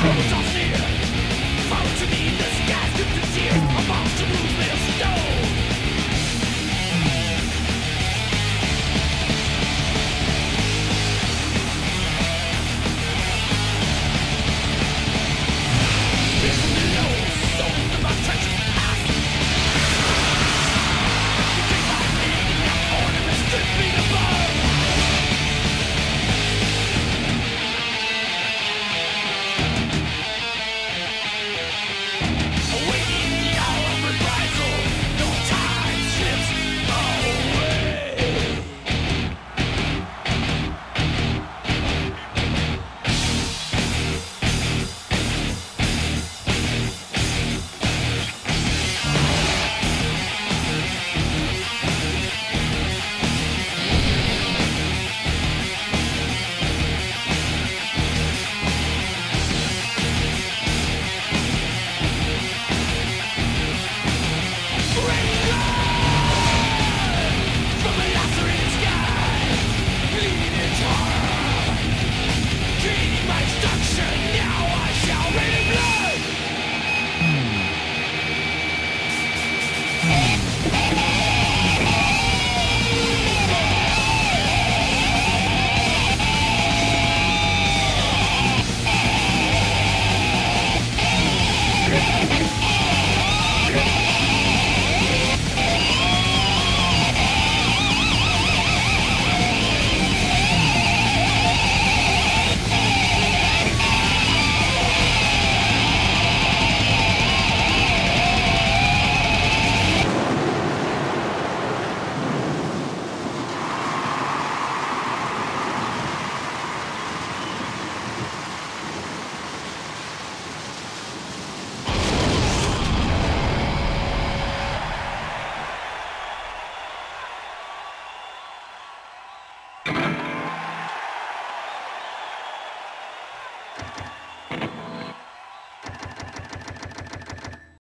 Hold on here. Follow to me in this Hey!